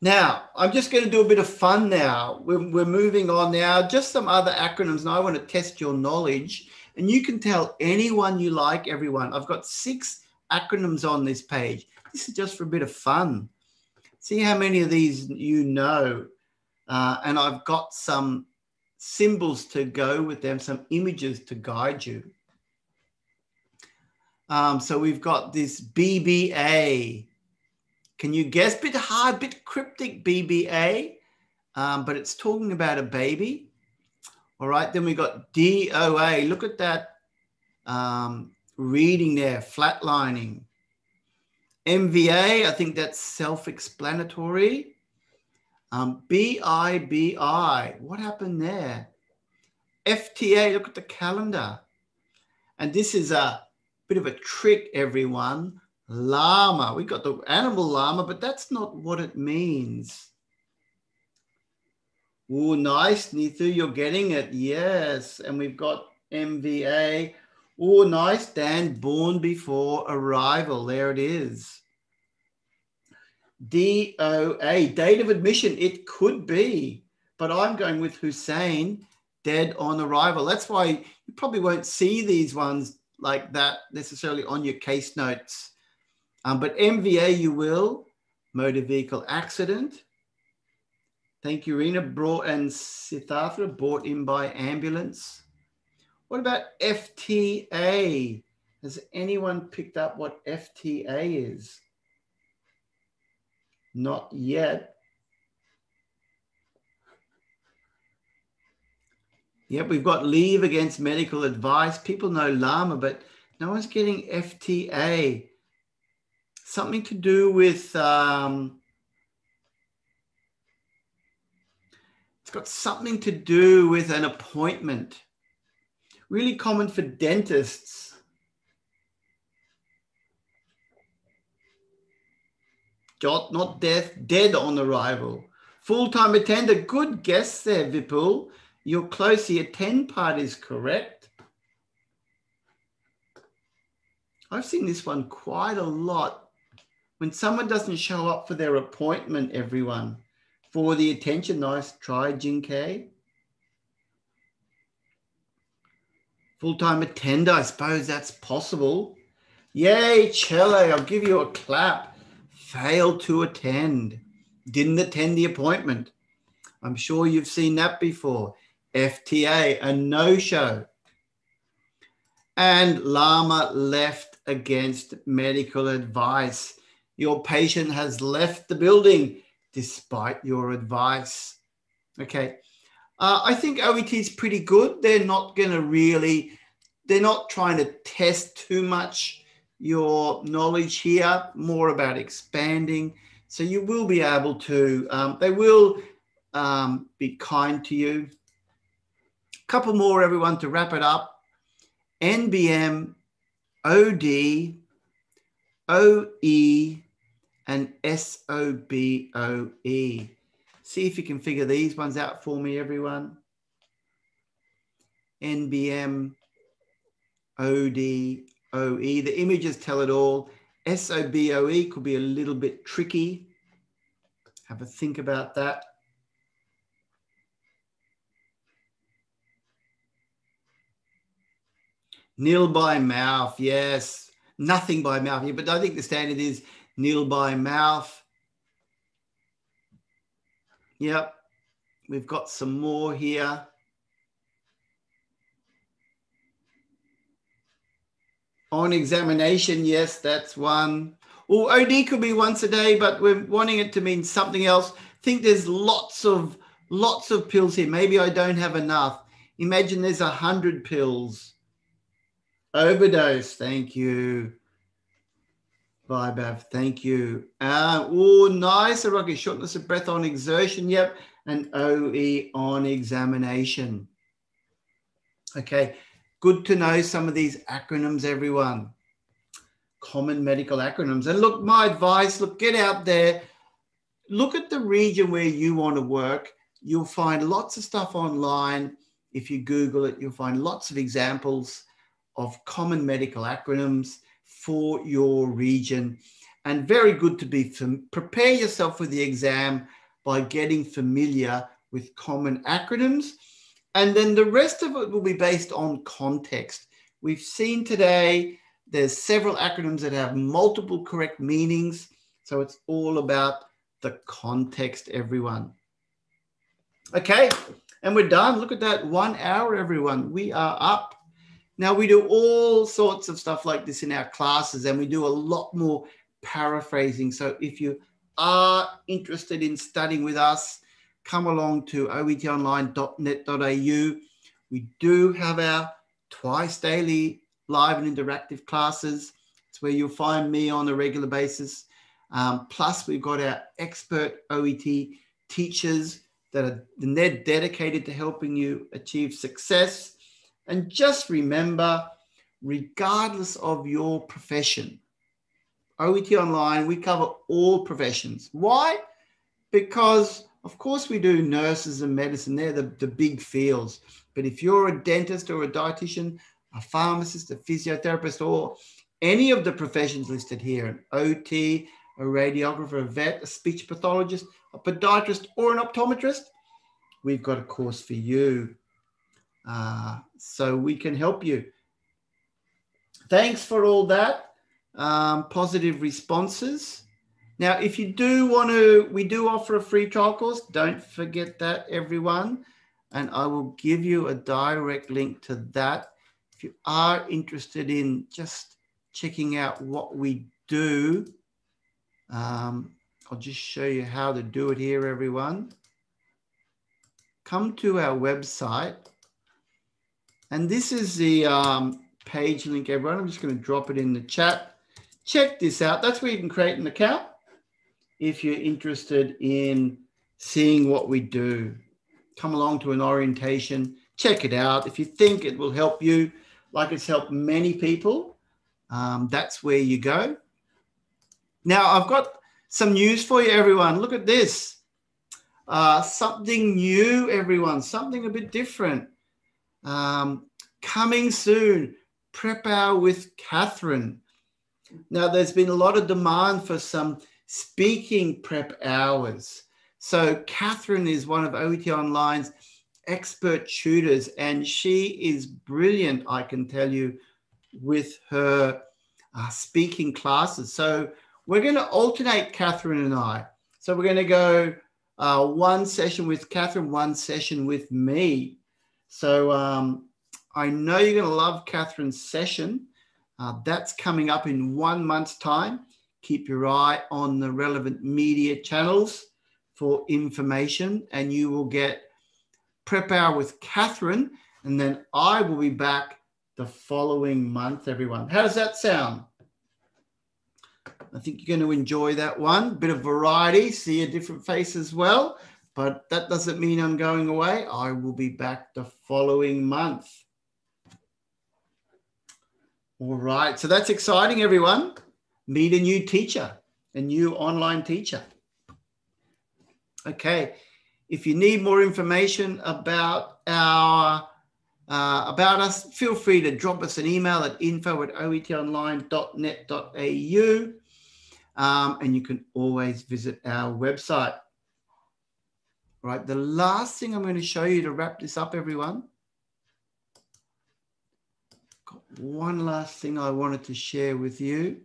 now I'm just going to do a bit of fun now. We're, we're moving on now. Just some other acronyms, and I want to test your knowledge and you can tell anyone you like, everyone. I've got six acronyms on this page. This is just for a bit of fun. See how many of these you know. Uh, and I've got some symbols to go with them, some images to guide you. Um, so we've got this BBA. Can you guess? Bit hard, bit cryptic BBA, um, but it's talking about a baby. All right, then we got DOA. Look at that um, reading there, flatlining. MVA, I think that's self explanatory. Um, BIBA, what happened there? FTA, look at the calendar. And this is a bit of a trick, everyone. Llama, we got the animal llama, but that's not what it means. Oh, nice, Nithu, you're getting it. Yes. And we've got MVA. Oh, nice, Dan, born before arrival. There it is. DOA, date of admission. It could be, but I'm going with Hussein, dead on arrival. That's why you probably won't see these ones like that necessarily on your case notes. Um, but MVA, you will. Motor vehicle accident. Thank you, Rena. Brought and Siddhartha brought in by ambulance. What about FTA? Has anyone picked up what FTA is? Not yet. Yep, we've got leave against medical advice. People know LAMA, but no one's getting FTA. Something to do with, um, it's got something to do with an appointment. Really common for dentists. Jot, not death, dead on arrival. Full-time attender, good guess there, Vipul. You're close here, 10 part is correct. I've seen this one quite a lot. When someone doesn't show up for their appointment, everyone, for the attention, nice try, K. Full-time attender, I suppose that's possible. Yay, Chele, I'll give you a clap failed to attend, didn't attend the appointment. I'm sure you've seen that before. FTA, a no show. And LAMA left against medical advice. Your patient has left the building despite your advice. Okay. Uh, I think OET is pretty good. They're not going to really, they're not trying to test too much your knowledge here, more about expanding. So you will be able to, um, they will um, be kind to you. A couple more, everyone, to wrap it up. NBM, OD, OE, and SOBOE. See if you can figure these ones out for me, everyone. NBM. The images tell it all. SOBOE could be a little bit tricky. Have a think about that. Nil by mouth, yes. Nothing by mouth here, but I think the standard is nil by mouth. Yep. We've got some more here. On examination, yes, that's one. Or OD could be once a day, but we're wanting it to mean something else. I think there's lots of lots of pills here. Maybe I don't have enough. Imagine there's a hundred pills. Overdose, thank you. Bye, Bev. Thank you. Uh, oh, nice. Arokia shortness of breath on exertion. Yep. And OE on examination. Okay. Good to know some of these acronyms, everyone. Common medical acronyms. And look, my advice look, get out there, look at the region where you want to work. You'll find lots of stuff online. If you Google it, you'll find lots of examples of common medical acronyms for your region. And very good to be prepare yourself for the exam by getting familiar with common acronyms and then the rest of it will be based on context. We've seen today there's several acronyms that have multiple correct meanings. So it's all about the context, everyone. Okay, And we're done. Look at that. One hour, everyone. We are up. Now, we do all sorts of stuff like this in our classes, and we do a lot more paraphrasing. So, if you are interested in studying with us, come along to oetonline.net.au. We do have our twice daily live and interactive classes. It's where you'll find me on a regular basis. Um, plus, we've got our expert OET teachers that are they're dedicated to helping you achieve success. And just remember, regardless of your profession, OET Online, we cover all professions. Why? Because, of course, we do nurses and medicine, they're the, the big fields. But if you're a dentist or a dietitian, a pharmacist, a physiotherapist, or any of the professions listed here, an OT, a radiographer, a vet, a speech pathologist, a podiatrist, or an optometrist, we've got a course for you. Uh, so we can help you. Thanks for all that. Um, positive responses. Now, if you do want to, we do offer a free trial course. Don't forget that, everyone. And I will give you a direct link to that. If you are interested in just checking out what we do, um, I'll just show you how to do it here, everyone. Come to our website. And this is the um, page link, everyone. I'm just going to drop it in the chat. Check this out. That's where you can create an account if you're interested in seeing what we do. Come along to an orientation, check it out. If you think it will help you, like it's helped many people, um, that's where you go. Now, I've got some news for you, everyone. Look at this. Uh, something new, everyone, something a bit different. Um, coming soon, Prep Hour with Catherine. Now, there's been a lot of demand for some speaking prep hours. So, Catherine is one of OET Online's expert tutors, and she is brilliant, I can tell you, with her uh, speaking classes. So, we're going to alternate Catherine and I. So we're going to go uh, one session with Catherine, one session with me. So um, I know you're going to love Catherine's session. Uh, that's coming up in one month's time. Keep your eye on the relevant media channels for information, and you will get Prep Hour with Catherine. And then I will be back the following month, everyone. How does that sound? I think you're going to enjoy that one. Bit of variety, see a different face as well. But that doesn't mean I'm going away. I will be back the following month. All right, so that's exciting, everyone. Meet a new teacher, a new online teacher. Okay, if you need more information about our uh, about us, feel free to drop us an email at info at oetonline.net.au um, and you can always visit our website. Right, the last thing I'm going to show you to wrap this up, everyone. Got one last thing I wanted to share with you.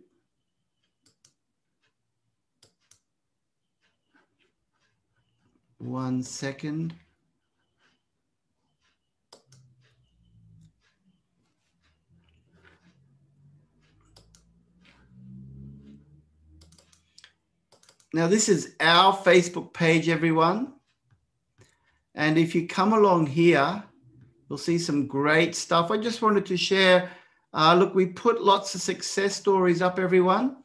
One second. Now, this is our Facebook page, everyone. And if you come along here, you'll see some great stuff. I just wanted to share. Uh, look, we put lots of success stories up, everyone.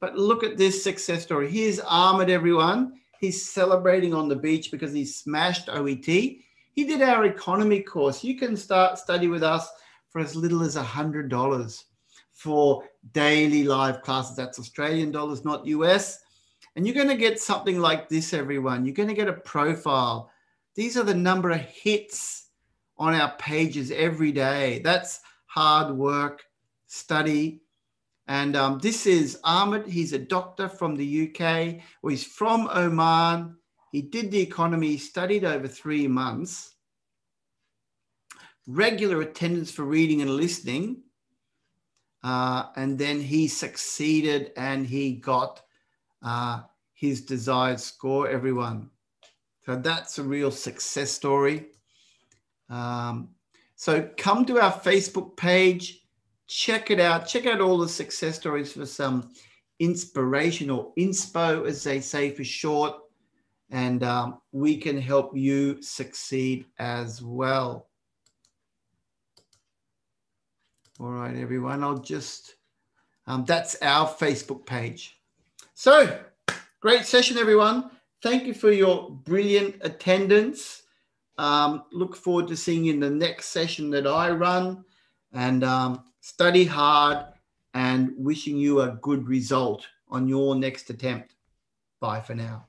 But look at this success story. Here's Ahmed, everyone. He's celebrating on the beach because he smashed OET. He did our economy course. You can start study with us for as little as $100 for daily live classes. That's Australian dollars, not US. And you're going to get something like this, everyone. You're going to get a profile. These are the number of hits on our pages every day. That's hard work, study. And um, this is Ahmed. He's a doctor from the UK. Well, he's from Oman. He did the economy, he studied over three months, regular attendance for reading and listening. Uh, and then he succeeded and he got uh, his desired score, everyone. So that's a real success story. Um, so come to our Facebook page, check it out, check out all the success stories for some inspiration or inspo, as they say for short, and um, we can help you succeed as well. All right, everyone, I'll just, um, that's our Facebook page. So great session, everyone. Thank you for your brilliant attendance. Um, look forward to seeing you in the next session that I run and um, study hard and wishing you a good result on your next attempt. Bye for now.